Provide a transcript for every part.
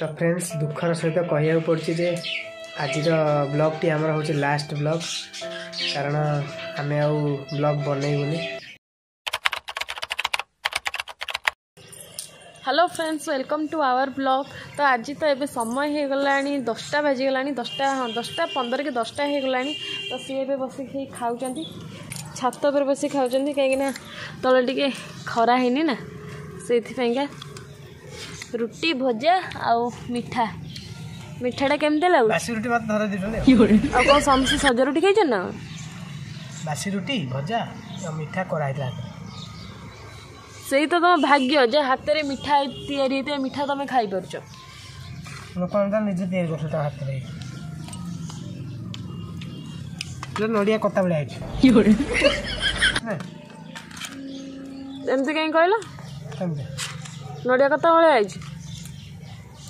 तो फ्रेंड्स दुखर सहित कह आज ब्लग टी आम हूँ लास्ट ब्लग कारण आम आउ ब्लग बनबूनि hello friends welcome to our blog तो आज तो ये समय हो गला दसटा बाजिगला दसटा हाँ दसटा पंदर कि दसटा हो गला तो सी ए बस खाऊँ छात पर बस खाऊँ कहीं तल टे खराइनी ना से ରୁଟି ଭଜା ଆଉ ମିଠା ମିଠାଟା କେମିତି ଲାଗୁଛି ବାସି ରୁଟି ମୋତେ ଆଉ କ'ଣ ସମସ୍ତେ ସଜ ରୁଟି ଖାଇଛ ନା ବାସି ରୁଟି ଭଜା ଆଉ ମିଠା କରାହେଇଥିଲା ସେଇ ତ ତମ ଭାଗ୍ୟ ଯେ ହାତରେ ମିଠା ତିଆରି ହେଇଥିବା ମିଠା ତମେ ଖାଇପାରୁଛ ଲୋକମାନେ ନିଜେ ତିଆରି କରୁଛ ତା ହାତରେ ନଡ଼ିଆ କତା ଭଳିଆ ହେଇଛି ଏମିତି କାହିଁ କହିଲ ନଡ଼ିଆ କତା ଭଳିଆ ହେଇଛି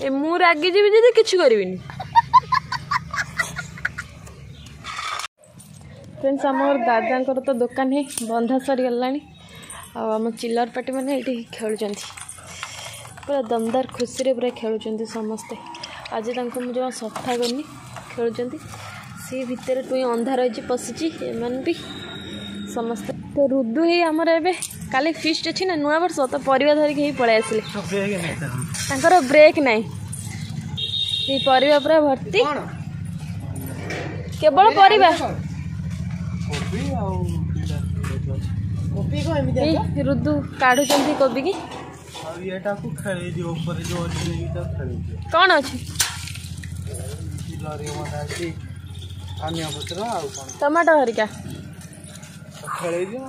ଏ ମୁଁ ରାଗିଯିବି ଯଦି କିଛି କରିବିନି ଫ୍ରେଣ୍ଡସ୍ ଆମ ଦାଦାଙ୍କର ତ ଦୋକାନ ହିଁ ବନ୍ଧା ସରିଗଲାଣି ଆଉ ଆମ ଚିଲର ପାଟି ମାନେ ଏଇଠି ଖେଳୁଛନ୍ତି ପୁରା ଦମଦାର ଖୁସିରେ ପୁରା ଖେଳୁଛନ୍ତି ସମସ୍ତେ ଆଜି ତାଙ୍କୁ ମୁଁ ଜମା ସଫା କରିନି ଖେଳୁଛନ୍ତି ସେ ଭିତରେ ପୁଣି ଅନ୍ଧାର ହେଇଛି ପଶିଛି ଏମାନେ ବି ସମସ୍ତେ ତ ରୁଦୁ ହେଇ ଆମର ଏବେ କାଲି ଫିଷ୍ଟ ଅଛି ନା ନୂଆ ବର୍ଷ ତ ପରିବା ଧରିକି ହେଇ ପଳେଇ ଆସିଲେ ତାଙ୍କର ବ୍ରେକ୍ ନାହିଁ ସେ ପରିବା ପୁରା ଭର୍ତ୍ତି କେବଳ ପରିବା ରୁଦୁ କାଢୁଛନ୍ତି କୋବିକି କ'ଣ ଅଛି ଟମାଟୋ ହରିକା ଖେଳେଇ ଦିଅ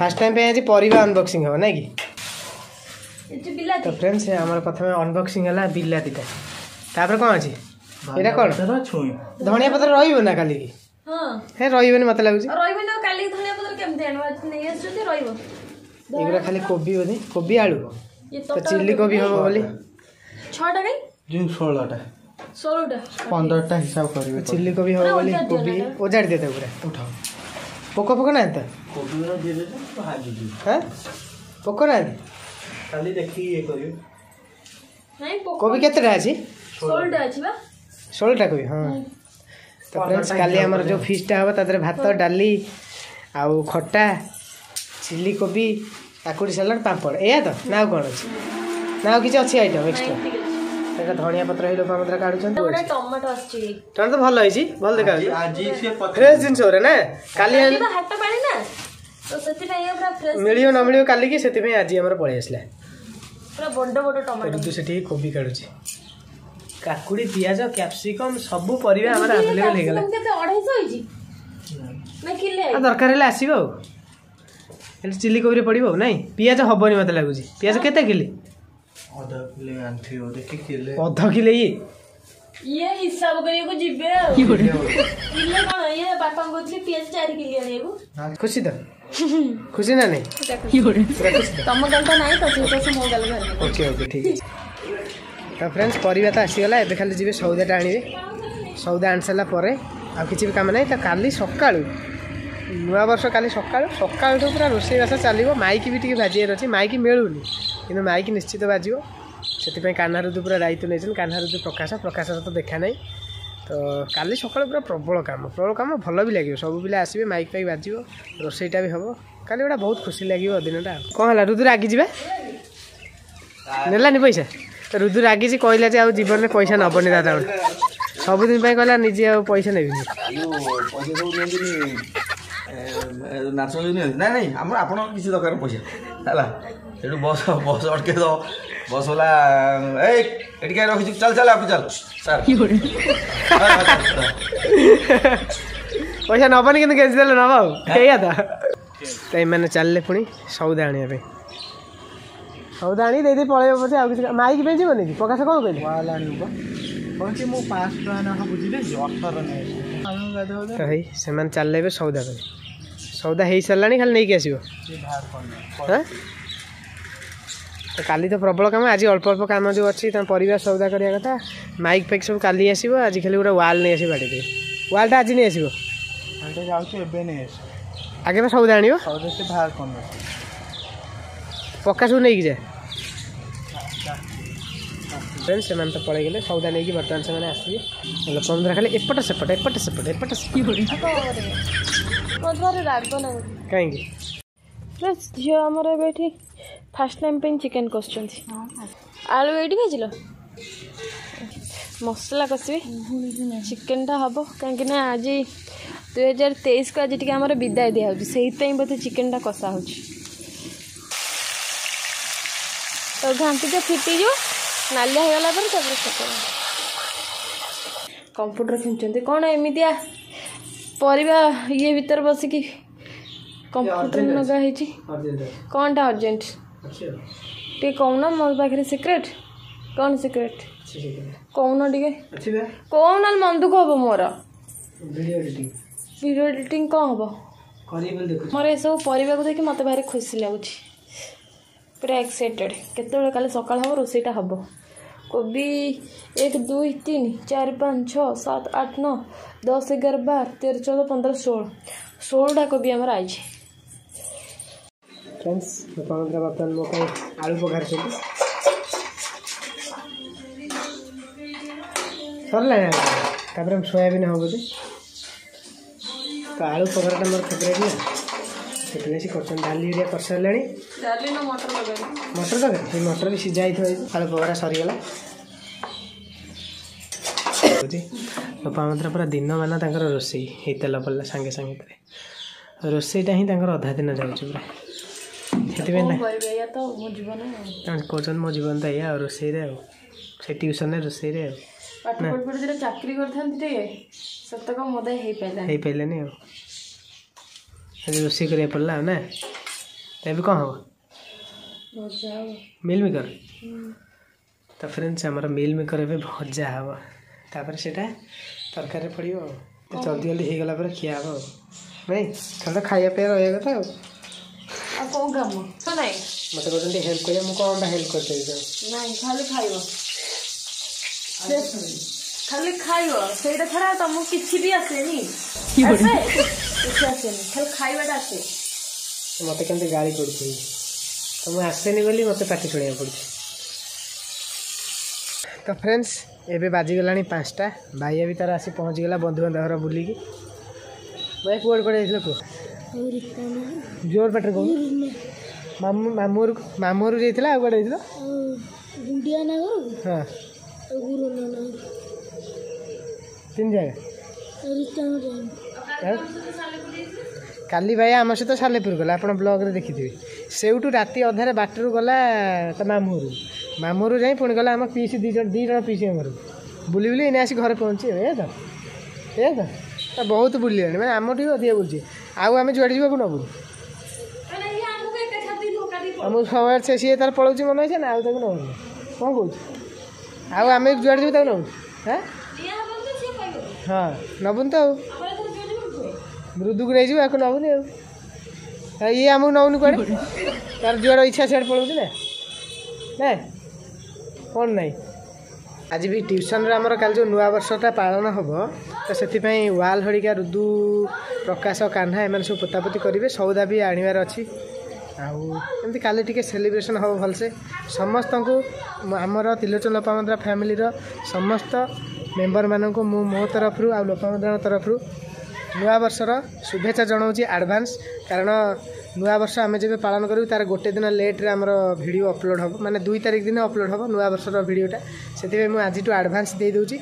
ফার্স্ট টাইম পাই আজি ପରିବା ଅନବକ୍ସିଂ ହେବ ନାଇଁ କି ତ ଫ୍ରେଣ୍ଡସ୍ ଆମର ପ୍ରଥମେ ଅନବକ୍ସିଂ ହେଲା ବିଲାତିଟା ତାପରେ କ'ଣ ଅଛି ଏଇଟା କ'ଣ ଧନିଆ ପତ୍ର ରହିବ ନା କାଲିକି ହେ ରହିବନି ମତେ ଲାଗୁଛି ଏଗୁଡ଼ା ଖାଲି କୋବି ବୋଧେ କୋବି ଆଳୁ ତ ଚିଲି କୋବି ହେବ ବୋଲି ଛଅଟା କାଇଁ ଯେଉଁ ଷୋହଳଟା ଷୋହଳଟା ପନ୍ଦରଟା ହିସାବ କରିବେ ଚିଲି କୋବି ହେବ ବୋଲି କୋବି ଓଜାଡ଼ି ଦିଏ ତାକୁ ପୁରା ଉଠାଅ ପୋକ ଫୋକ ନାହାନ୍ତି ତ ପୋକ ନାହାନ୍ତି ଦେଖିକି ଇଏ କୋବି କେତେଟା ଅଛି ଷୋହଳଟା କୋବି ହଁ ତ କାଲି ଆମର ଯେଉଁ ଫିସ୍ଟା ହେବ ତା ଦେହରେ ଭାତ ଡାଲି ଆଉ ଖଟା ଚିଲି କୋବି କାକୁଡ଼ି ସାଲାଡ଼ ପାମ୍ପଡ଼ ଏଇଆ ତ ନା ଆଉ କ'ଣ ଅଛି ନା ଆଉ କିଛି ଅଛି ଆଇଟମ୍ ଏକ୍ସଟ୍ରା এটা ধনিয়া পত্র ହେଇ ଲୋକ ଆମ ଦ୍ୱାରା କାଢୁଛନ୍ତି ଗୋଟେ ଟମାଟୋ ଆସୁଛି ଟମାଟୋ ଭଲ ହେଇଛି ଭଲ ଦେଖା ଆଜି ସେ ଫ୍ରେଶ ଜିନିଷ ରେ ନା କାଲି ହାଟ ତ ମିଳିବ ନ ମିଳିବ କାଲିକି ସେଥିପାଇଁ ଆଜି ଆମର ପଳେଇ ଆସିଲା ପୁରା ବଡ଼ ସେଠି କୋବି କାଢୁଛି କାକୁଡି ପିଆଜ କ୍ୟାପ୍ସିକମ୍ ସବୁ ପରିବା ଆମର ଆଭେଲେବଲ୍ ହେଇଗଲା କେତେ ଦରକାର ହେଲେ ଆସିବ ଆଉ ହେଲେ ଚିଲି କୋବିରେ ପଡ଼ିବ ଆଉ ନାଇଁ ପିଆଜ ହେବନି ମୋତେ ଲାଗୁଛି ପିଆଜ କେତେ କିଲି ଅଧ କିଲେ ଇଏ ଇଏ ହିସାବ କରିବାକୁ ଯିବେ ଆଉ କିଲେ କଣ ଇଏ ବାପାଙ୍କୁ କହୁଥିଲି ପିଆଜ ଚାରି କିଲେ ଆଣିବୁ ଖୁସି ତ ଖୁସି ନା ନାଇଁ ତମ ଗାଲ ତ ନାହିଁ ତ ସେ ତ ମୋ ଗାଲ ଓକେ ଓକେ ଠିକ୍ ଅଛି ତ ଫ୍ରେଣ୍ଡସ୍ ପରିବା ତ ଆସିଗଲା ଏବେ ଖାଲି ଯିବେ ସଉଦାଟା ଆଣିବେ ସଉଦା ଆଣିସାରିଲା ପରେ ଆଉ କିଛି ବି କାମ ନାହିଁ ତ କାଲି ସକାଳୁ ନୂଆବର୍ଷ କାଲି ସକାଳୁ ସକାଳଠୁ ପୁରା ରୋଷେଇବାସ ଚାଲିବ ମାଇକି ବି ଟିକେ ବାଜିବାର ଅଛି ମାଇକି ମିଳୁନି କିନ୍ତୁ ମାଇକି ନିଶ୍ଚିତ ବାଜିବ ସେଥିପାଇଁ କାହ୍ନାରୁଦୁ ପୁରା ଦାୟିତ୍ୱ ନେଇଛନ୍ତି କାହ୍ନାରୁଦୁ ପ୍ରକାଶ ପ୍ରକାଶର ତ ଦେଖା ନାହିଁ ତ କାଲି ସକାଳେ ପୁରା ପ୍ରବଳ କାମ ପ୍ରବଳ କାମ ଭଲ ବି ଲାଗିବ ସବୁ ପିଲା ଆସିବେ ମାଇକ୍ ଫାଇକ୍ ବାଜିବ ରୋଷେଇଟା ବି ହେବ କାଲି ଗୋଟା ବହୁତ ଖୁସି ଲାଗିବ ଦିନଟା କ'ଣ ହେଲା ରୁଦୁ ରାଗିଯିବା ନେଲାନି ପଇସା ରୁଦୁ ରାଗିଛି କହିଲା ଯେ ଆଉ ଜୀବନରେ ପଇସା ନେବନି ଦାଦା ଗୋଟେ ସବୁଦିନ ପାଇଁ କହିଲା ନିଜେ ଆଉ ପଇସା ନେବିନି ନାଚ ନା ନାଇଁ ଆମର ଆପଣଙ୍କର କିଛି ଦରକାର ପଇସା ହେଲା একটু বস বস অটকে ବସ୍ বস বলা এই এটিকে রখিছি চাল ଚାଲ আপনি চাল স্যার ପଇସା ନେବନି କିନ୍ତୁ କେଜି ଦେଲେ ନେବ ଆଉ ସେଇଆ ତ ତ ଏମାନେ ଚାଲିଲେ ପୁଣି ସଉଦା ଆଣିବା ପାଇଁ ସଉଦା ଆଣି ଦେଇଦେଇ ପଳେଇବ ପଛେ ଆଉ କିଛି ମାଇକ୍ ପାଇଁ ଯିବନି କି ପ୍ରକାଶ କ'ଣ କହିଲେ ମୁଁ ପାଞ୍ଚ ଟଙ୍କା ନେଖା ବୁଝିଲି ସେମାନେ ଚାଲିଲେ ଏବେ ସଉଦା ପାଇଁ ସଉଦା ହେଇସାରିଲାଣି ଖାଲି ନେଇକି ଆସିବ କାଲି ତ ପ୍ରବଳ କାମ ଆଜି ଅଳ୍ପ ଅଳ୍ପ କାମ ଯେଉଁ ଅଛି ତୁମ ପରିବା ସଉଦା କରିବା କଥା ମାଇକ୍ ଫାଇକ୍ ସବୁ କାଲି ଆସିବ ଆଜି ଖାଲି ଗୋଟେ ୱାଲ୍ ନେଇ ଆସିବ ବାଡ଼ିରେ ୱାଲ୍ଟା ଆଜି ନେଇ ଆସିବ ଯାଉଛି ଏବେ ନେଇ ଆସିବ ଆଗେ ବା ସଉଦା ଆଣିବ ବାହାର କ'ଣ ପକ୍କା ସବୁ ନେଇକି ଯା ଫ୍ରେଣ୍ଡ ସେମାନେ ତ ପଳେଇଗଲେ ସଉଦା ନେଇକି ବର୍ତ୍ତମାନ ସେମାନେ ଆସିବେ ଲୋକଙ୍କ ଦ୍ୱାରା ଖାଲି ଏପଟ ସେପଟ ଏପଟ ସେପଟ ଏପଟ କାହିଁକି ପ୍ଲସ୍ ଝିଅ ଆମର ଏବେ ଏଠି ଫାର୍ଷ୍ଟ ଟାଇମ୍ ପାଇଁ ଚିକେନ୍ କଷୁଛନ୍ତି ଆଳୁ ଏଇଠି ଭାଜିଲ ମସଲା କଷିବି ଚିକେନ୍ଟା ହେବ କାହିଁକି ନା ଆଜି ଦୁଇ ହଜାର ତେଇଶକୁ ଆଜି ଟିକେ ଆମର ବିଦାୟ ଦିଆହେଉଛି ସେଇଥିପାଇଁ ବୋଧେ ଚିକେନ୍ଟା କଷା ହେଉଛି ତ ଘାଣ୍ଟିଟା ଫିଟିଯିବ ନାଲିଆ ହେଇଗଲା ପରେ ତାପରେ ପକାଇବା କମ୍ପ୍ୟୁଟର କିଣିଛନ୍ତି କ'ଣ ଏମିତିଆ ପରିବା ଇଏ ଭିତରେ ବସିକି कंप्यूटर मगा हिची कौन टा अर्जेंट टे कौन ना मोर पाखरे सीक्रेट कौन सीक्रेट कौन ना डिगे कौन ना मन दुख हो मोरा वीडियो एडिटिंग वीडियो एडिटिंग कौन हो मोर ये सब पर देख मत भारी खुशी लगुच पूरा एक्साइटेड के सका हम रोसेटा हम कोबी एक दुई तीन चार पाँच छः सात आठ नौ दस एगार बार तेरह चौदह पंद्रह षोह षोलटा कोबी आमर आई ଫ୍ରେଣ୍ଡସ୍ ଆପଣଙ୍କର ବର୍ତ୍ତମାନ ମୋ ପାଇଁ ଆଳୁ ପଘାରୁଛନ୍ତି ସରିଲାଣି ତାପରେ ସୋୟାବିନ୍ ହେବ ବୋଧେ ତ ଆଳୁ ପଘରାଟା ମୋର ଫେଭରେଟ୍ ନା ସେଥିପାଇଁ ସେ କରୁଛନ୍ତି ଡାଲି ଏରିଆ କରିସାରିଲାଣି ମଟର ତରକାରୀ ସେ ମଟର ବି ସିଝା ହେଇଥିବ ଆଳୁ ପଘରା ସରିଗଲା ବାପା ମାତ୍ର ପୁରା ଦିନମାନ ତାଙ୍କର ରୋଷେଇ ହେଇ ତେଲ ପଡ଼ିଲା ସାଙ୍ଗେ ସାଙ୍ଗେ ପରେ ରୋଷେଇଟା ହିଁ ତାଙ୍କର ଅଧା ଦିନ ଯାଉଛି ପୁରା ସେଥିପାଇଁ ତ ମୋ ଜୀବନ କହୁଛନ୍ତି ମୋ ଜୀବନ ତ ଏଇଆ ଆଉ ରୋଷେଇରେ ଆଉ ସେ ଟ୍ୟୁସନ୍ରେ ରୋଷେଇରେ ଆଉ ପାଠ ପଢ଼ି ପଢ଼ି ଯେତେବେଳେ ଚାକିରି କରିଥାନ୍ତି ଟିକେ ସତକ ମୋ ଦେହ ହେଇପାରିଲା ହେଇପାରିଲାନି ଆଉ ଆଜି ରୋଷେଇ କରିବାକୁ ପଡ଼ିଲା ଆଉ ନା ଏବେ କ'ଣ ହେବ ମିଲ୍ ମେକର୍ ତ ଫ୍ରେଣ୍ଡସ୍ ଆମର ମିଲ୍ ମେକର୍ ଏବେ ଭଜା ହେବ ତାପରେ ସେଇଟା ତରକାରୀରେ ପଡ଼ିବ ଆଉ ଜଲ୍ଦି ଜଲ୍ଦି ହେଇଗଲା ପରେ ଖିଆ ହେବ ଆଉ ନାଇଁ ଖାଲି ତ ଖାଇବା ପିଇବା ରହିବା କଥା ଆଉ કોંગમ સોનાય મતરોજન દે હેલ્પ કર એમ કોમ બા હેલ્પ કર દે નઈ ખાલે ખાઈવો સે થે ખાલે ખાઈવો સેઈઠા ખરા તમ કીચી બી આસે ની કી આસે કી આસે ની ખલ ખાઈવાડ આસે મત કેંતે ગાડી કરતી તમ આસે ની બોલી મત પાટી પડ્યું પડતી તો ફ્રેન્ડ્સ એબે બાજી ગલાણી પાંચટા ભાઈ આબીતરા આસી પહોંચી ગલા બંદુ બંદ ઘર ભૂલી ગઈ બાઈ કોડ પડૈ જૈલો ଜୋର ଜୋରପେଟରେ କହୁନ ମାମୁଁ ମାମୁଁରୁ ମାମୁଁରୁ ଯାଇଥିଲା ଆଉ କୁଆଡ଼େ ଯାଇଥିଲା ହଁ ତିନି ଜାଗା କାଲି ଭାଇ ଆମ ସହିତ ସାଲେପୁର ଗଲା ଆପଣ ବ୍ଲଗ୍ରେ ଦେଖିଥିବେ ସେଇଠୁ ରାତି ଅଧାରେ ବାଟରୁ ଗଲା ତା ମାମୁଁରୁ ମାମୁଁରୁ ଯାଇ ପୁଣି ଗଲା ଆମ ପିଇସି ଦୁଇ ଜଣ ଦୁଇ ଜଣ ପିଇସି ଆମର ବୁଲି ବୁଲି ଏଇନେ ଆସି ଘରେ ପହଞ୍ଚିବେ ଏଇଆ ତ ଏ ତ ବହୁତ ବୁଲିଲେଣି ମାନେ ଆମଠୁ ଅଧିକା ବୁଲୁଛି ଆଉ ଆମେ ଯୁଆଡ଼େ ଯିବାକୁ ନେବୁ ଆମକୁ ସମୟ ସେ ସିଏ ତାର ପଳାଉଛି ମନେ ଅଛି ନା ଆଉ ତାକୁ ନେବୁନି କ'ଣ କହୁଛୁ ଆଉ ଆମେ ଯୁଆଡ଼େ ଯିବୁ ତାକୁ ନେବୁ ହଁ ନେବୁନି ତ ଆଉ ମୃଦୁକୁ ନେଇଯିବୁ ଆକୁ ନେବୁନି ଆଉ ଇଏ ଆମକୁ ନେଉନି କୁଆଡ଼େ ତାର ଯୁଆଡ଼େ ଇଚ୍ଛା ସିଆଡ଼େ ପଳାଉଛି ନା କ'ଣ ନାହିଁ ଆଜି ବି ଟ୍ୟୁସନ୍ରେ ଆମର କାଲି ଯେଉଁ ନୂଆ ବର୍ଷଟା ପାଳନ ହେବ ତ ସେଥିପାଇଁ ୱାଲ୍ ହରିକା ରୁଦୁ ପ୍ରକାଶ କାହ୍ନା ଏମାନେ ସବୁ ପୋତାପୋତି କରିବେ ସଉଦା ବି ଆଣିବାର ଅଛି ଆଉ ଏମିତି କାଲି ଟିକେ ସେଲିବ୍ରେସନ୍ ହେବ ଭଲସେ ସମସ୍ତଙ୍କୁ ଆମର ତ୍ରିଲୋଚନ ଲୋପାମୁଦ୍ରା ଫ୍ୟାମିଲିର ସମସ୍ତ ମେମ୍ବରମାନଙ୍କୁ ମୁଁ ମୋ ତରଫରୁ ଆଉ ଲୋପାମୁଦ୍ରାଙ୍କ ତରଫରୁ ନୂଆବର୍ଷର ଶୁଭେଚ୍ଛା ଜଣାଉଛି ଆଡ଼ଭାନ୍ସ କାରଣ ନୂଆବର୍ଷ ଆମେ ଯେବେ ପାଳନ କରିବୁ ତା'ର ଗୋଟେ ଦିନ ଲେଟ୍ରେ ଆମର ଭିଡ଼ିଓ ଅପଲୋଡ଼ ହେବ ମାନେ ଦୁଇ ତାରିଖ ଦିନ ଅପଲୋଡ଼ ହେବ ନୂଆବର୍ଷର ଭିଡ଼ିଓଟା ସେଥିପାଇଁ ମୁଁ ଆଜିଠୁ ଆଡ଼ଭାନ୍ସ ଦେଇଦେଉଛି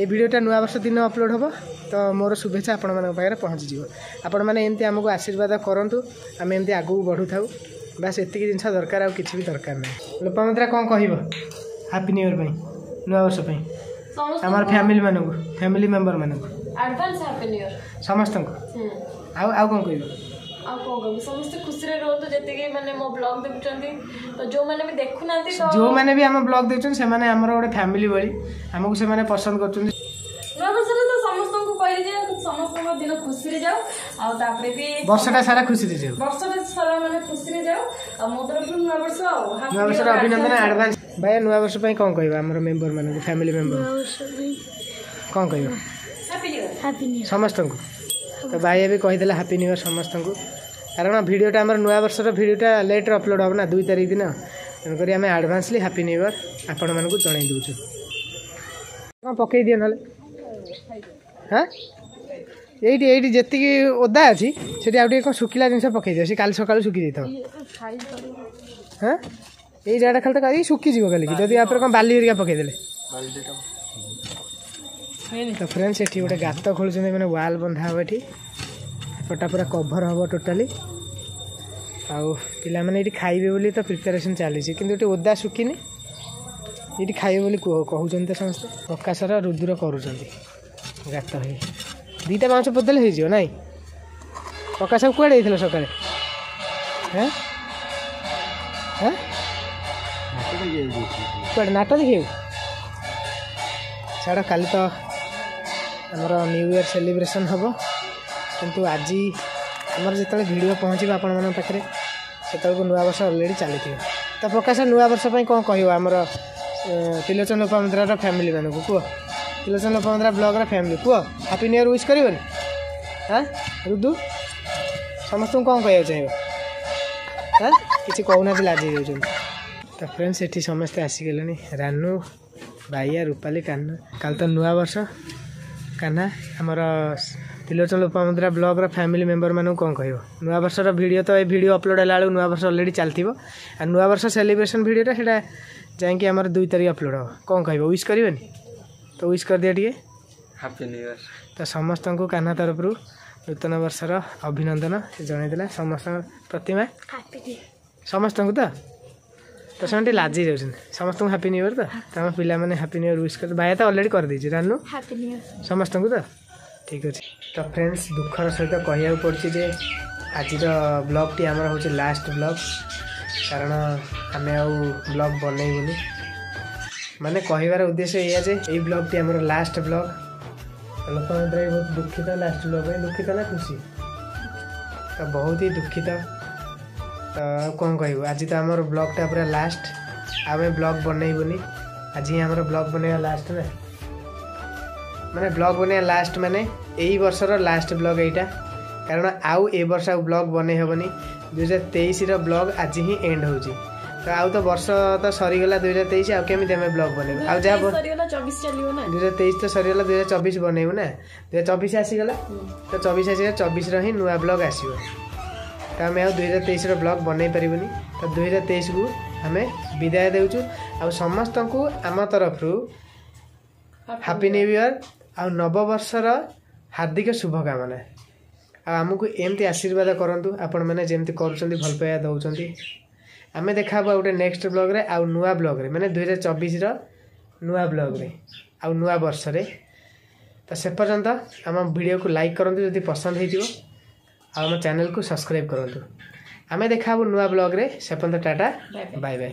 ଏ ଭିଡ଼ିଓଟା ନୂଆବର୍ଷ ଦିନ ଅପଲୋଡ଼ ହେବ ତ ମୋର ଶୁଭେଚ୍ଛା ଆପଣମାନଙ୍କ ପାଖରେ ପହଞ୍ଚିଯିବ ଆପଣମାନେ ଏମିତି ଆମକୁ ଆଶୀର୍ବାଦ କରନ୍ତୁ ଆମେ ଏମିତି ଆଗକୁ ବଢ଼ୁଥାଉ ବାସ୍ ଏତିକି ଜିନିଷ ଦରକାର ଆଉ କିଛି ବି ଦରକାର ନାହିଁ ଲୋପାମିତ୍ରା କ'ଣ କହିବ ହାପି ନ୍ୟୁ ଇୟର୍ ପାଇଁ ନୂଆବର୍ଷ ପାଇଁ ଆମର ଫ୍ୟାମିଲି ମାନଙ୍କୁ ଫ୍ୟାମିଲି ମେମ୍ବର ମାନଙ୍କୁ ସମସ୍ତଙ୍କୁ ଆଉ ଆଉ କ'ଣ କହିବ ଆଉ କ'ଣ କହିବି ସମସ୍ତେ ଖୁସିରେ ରୁହନ୍ତୁ ଯେତିକି ମାନେ ମୋ ବ୍ଲଗ୍ ଦେଖୁଛନ୍ତି ତ ଯେଉଁମାନେ ବି ଦେଖୁନାହାନ୍ତି ଯେଉଁମାନେ ବି ଆମ ବ୍ଲଗ୍ ଦେଖୁଛନ୍ତି ସେମାନେ ଆମର ଗୋଟେ ଫ୍ୟାମିଲି ଭଳି ଆମକୁ ସେମାନେ ପସନ୍ଦ କରୁଛନ୍ତି ନୂଆବର୍ଷରେ ତ ସମସ୍ତଙ୍କୁ କହିଲି ଯେ ସମସ୍ତଙ୍କ ଦିନ ଖୁସିରେ ଯାଉ ଆଉ ତାପରେ ବି ବର୍ଷଟା ସାରା ଖୁସିରେ ଯାଉ ବର୍ଷଟା ମାନେ ଖୁସିରେ ଯାଉ ଆଉ ମୋ ତରଫରୁ ନୂଆବର୍ଷର ଅଭିନନ୍ଦନ ଆଡ଼ଭାନ୍ସ ଭାଇ ନୂଆବର୍ଷ ପାଇଁ କ'ଣ କହିବା ଆମର ମେମ୍ବର ଫ୍ୟାମିଲି ମେମ୍ବର କ'ଣ କହିବା ସମସ୍ତଙ୍କୁ ତ ଭାଇ ଏବେ କହିଦେଲେ ହାପି ନ୍ୟୁ ଇୟର୍ ସମସ୍ତଙ୍କୁ କାରଣ ଭିଡ଼ିଓଟା ଆମର ନୂଆ ବର୍ଷର ଭିଡ଼ିଓଟା ଲେଟ୍ରେ ଅପଲୋଡ଼ ହେବ ନା ଦୁଇ ତାରିଖ ଦିନ ତେଣୁକରି ଆମେ ଆଡ଼ଭାନ୍ସଲି ହାପି ନ୍ୟୁ ଇୟର୍ ଆପଣମାନଙ୍କୁ ଜଣାଇ ଦେଉଛୁ କ'ଣ ପକାଇ ଦିଅ ନହେଲେ ହଁ ଏଇଠି ଏଇଠି ଯେତିକି ଓଦା ଅଛି ସେଠି ଆଉ ଟିକେ କ'ଣ ଶୁଖିଲା ଜିନିଷ ପକାଇ ଦିଅ ସେ କାଲି ସକାଳୁ ଶୁଖି ଦେଇଥାଉ ହଁ ଏଇ ଜାଗାଟା ଖାଲି ତ କାଲି ଶୁଖିଯିବ କାଲିକି ଯଦି ଆପଣ କ'ଣ ବାଲି ହେରିକା ପକାଇଦେଲେ ତ ଫ୍ରେଣ୍ଡସ୍ ଏଠି ଗୋଟେ ଗାତ ଖୋଳୁଛନ୍ତି ମାନେ ୱାଲ୍ ବନ୍ଧା ହେବ ଏଠି ଏପଟା ପୁରା କଭର୍ ହେବ ଟୋଟାଲି ଆଉ ପିଲାମାନେ ଏଠି ଖାଇବେ ବୋଲି ତ ପ୍ରିପାରେସନ୍ ଚାଲିଛି କିନ୍ତୁ ଏଠି ଓଦା ଶୁଖିନି ଏଠି ଖାଇବେ ବୋଲି କୁହ କହୁଛନ୍ତି ତ ସମସ୍ତେ ପ୍ରକାଶର ରୁଦ୍ର କରୁଛନ୍ତି ଗାତ ହେଇ ଦୁଇଟା ବାଉଁଶ ପୋତିଲେ ହେଇଯିବ ନାଇଁ ପ୍ରକାଶ କୁଆଡ଼େ ହେଇଥିଲା ସକାଳେ ହଁ ହଁ କୁଆଡ଼େ ନାଟ ଦେଖିବାକୁ ଛାଡ଼ କାଲି ତ अब न्यू इयर सेलिब्रेसन हे त्यो आज अमर जति भिडियो पहचो आपण म पार्नु नर्ष अलरेडी चाहिँ त प्रकाश नुवा वर्षप त पमिन्द्रा र फ्यमि मुह तिलचन्द्र प्लक र फ्यामिली कुह हापिन् इयर उस गर रुदु समस्तै चाहिँ हिँड्छ कि लाइदिन्छ त फ्रेन्ड सेटि समस्तै आसिगे नि रानु भाइया रूपाली कन्ु काल त नुवार्ष କାହ୍ନା ଆମର ତିଲୋଚନ ଉପମୁଦ୍ରା ବ୍ଲଗ୍ର ଫ୍ୟାମିଲି ମେମ୍ବରମାନଙ୍କୁ କ'ଣ କହିବ ନୂଆବର୍ଷର ଭିଡ଼ିଓ ତ ଏ ଭିଡ଼ିଓ ଅପଲୋଡ଼ ହେଲା ବେଳକୁ ନୂଆବର୍ଷ ଅଲରେଡ଼ି ଚାଲିଥିବ ଆଉ ନୂଆବର୍ଷ ସେଲିବ୍ରେସନ୍ ଭିଡ଼ିଓଟା ସେଇଟା ଯାଇକି ଆମର ଦୁଇ ତାରିଖ ଅପଲୋଡ଼ ହେବ କ'ଣ କହିବ ୱିଶ୍ କରିବେନି ତ ୱିଶ୍ କରିଦିଅ ଟିକେ ହାପି ନ୍ୟୁ ଇୟର୍ ତ ସମସ୍ତଙ୍କୁ କାହ୍ନା ତରଫରୁ ନୂତନ ବର୍ଷର ଅଭିନନ୍ଦନ ସେ ଜଣାଇଦେଲା ସମସ୍ତଙ୍କ ପ୍ରତିମା ସମସ୍ତଙ୍କୁ ତ ତ ସେମାନେ ଟିକେ ଲାଜି ଯାଉଛନ୍ତି ସମସ୍ତଙ୍କୁ ହାପି ନ୍ୟୁ ଇୟର୍ ତ ତମ ପିଲାମାନେ ହାପି ନ୍ୟୁ ଇୟର୍ ୱିଶ୍ କରି ବାୟା ତ ଅଲରେଡ଼ି କରିଦେଇଛି ରାନୁ ସମସ୍ତଙ୍କୁ ତ ଠିକ୍ ଅଛି ତ ଫ୍ରେଣ୍ଡସ୍ ଦୁଃଖର ସହିତ କହିବାକୁ ପଡ଼ୁଛି ଯେ ଆଜିର ବ୍ଲଗ୍ଟି ଆମର ହେଉଛି ଲାଷ୍ଟ ବ୍ଲଗ୍ କାରଣ ଆମେ ଆଉ ବ୍ଲଗ୍ ବନେଇବୁନି ମାନେ କହିବାର ଉଦ୍ଦେଶ୍ୟ ଏଇଆ ଯେ ଏଇ ବ୍ଲଗ୍ଟି ଆମର ଲାଷ୍ଟ ବ୍ଲଗ୍ ଲୋକଙ୍କ ପାଇଁ ବହୁତ ଦୁଃଖିତ ଲାଷ୍ଟ ବ୍ଲଗ୍ ପାଇଁ ଦୁଃଖିତ ନା ଖୁସି ତ ବହୁତ ହି ଦୁଃଖିତ ତ କ'ଣ କହିବୁ ଆଜି ତ ଆମର ବ୍ଲଗ୍ଟା ପୁରା ଲାଷ୍ଟ ଆମେ ବ୍ଲଗ୍ ବନେଇବୁନି ଆଜି ହିଁ ଆମର ବ୍ଲଗ୍ ବନେଇବା ଲାଷ୍ଟ ନା ମାନେ ବ୍ଲଗ୍ ବନେଇବା ଲାଷ୍ଟ ମାନେ ଏଇ ବର୍ଷର ଲାଷ୍ଟ ବ୍ଲଗ୍ ଏଇଟା କାରଣ ଆଉ ଏ ବର୍ଷ ଆଉ ବ୍ଲଗ୍ ବନେଇ ହେବନି ଦୁଇହଜାର ତେଇଶର ବ୍ଲଗ୍ ଆଜି ହିଁ ଏଣ୍ଡ ହେଉଛି ତ ଆଉ ତ ବର୍ଷ ତ ସରିଗଲା ଦୁଇହଜାର ତେଇଶ ଆଉ କେମିତି ଆମେ ବ୍ଲଗ୍ ବନେଇବୁ ଆଉ ଯାହା ଦୁଇହଜାର ତେଇଶ ତ ସରିଗଲା ଦୁଇହଜାର ଚବିଶ ବନେଇବୁ ନା ଦୁଇହଜାର ଚବିଶ ଆସିଗଲା ତ ଚବିଶ ଆସିଗଲା ଚବିଶର ହିଁ ନୂଆ ବ୍ଲଗ୍ ଆସିବ ତ ଆମେ ଆଉ ଦୁଇହଜାର ତେଇଶର ବ୍ଲଗ୍ ବନେଇ ପାରିବୁନି ତ ଦୁଇହଜାର ତେଇଶକୁ ଆମେ ବିଦାୟ ଦେଉଛୁ ଆଉ ସମସ୍ତଙ୍କୁ ଆମ ତରଫରୁ ହାପି ନ୍ୟୁ ଇୟର୍ ଆଉ ନବବର୍ଷର ହାର୍ଦ୍ଦିକ ଶୁଭକାମନା ଆଉ ଆମକୁ ଏମିତି ଆଶୀର୍ବାଦ କରନ୍ତୁ ଆପଣମାନେ ଯେମିତି କରୁଛନ୍ତି ଭଲ ପାଇବା ଦେଉଛନ୍ତି ଆମେ ଦେଖାହେବୁ ଆଉ ଗୋଟେ ନେକ୍ସଟ ବ୍ଲଗ୍ରେ ଆଉ ନୂଆ ବ୍ଲଗ୍ରେ ମାନେ ଦୁଇହଜାର ଚବିଶର ନୂଆ ବ୍ଲଗ୍ରେ ଆଉ ନୂଆ ବର୍ଷରେ ତ ସେପର୍ଯ୍ୟନ୍ତ ଆମ ଭିଡ଼ିଓକୁ ଲାଇକ୍ କରନ୍ତୁ ଯଦି ପସନ୍ଦ ହେଇଥିବ ଆଉ ଆମ ଚ୍ୟାନେଲକୁ ସବସ୍କ୍ରାଇବ୍ କରନ୍ତୁ ଆମେ ଦେଖା ହେବୁ ନୂଆ ବ୍ଲଗ୍ରେ ସେପନ୍ତ ଟାଟା ବାଏ ବାଏ